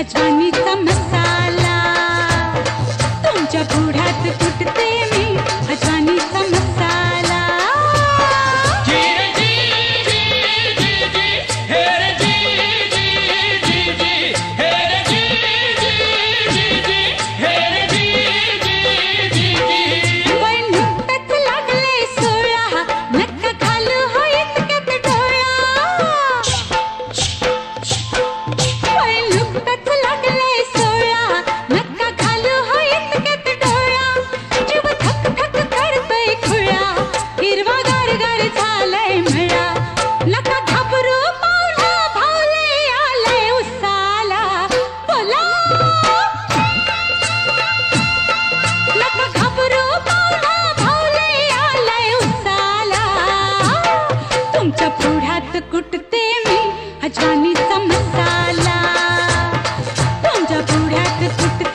अजवानीचा मसाला. तुमच्या पुढ्यात कुठते मी अजवानीचा मसाला விட்டு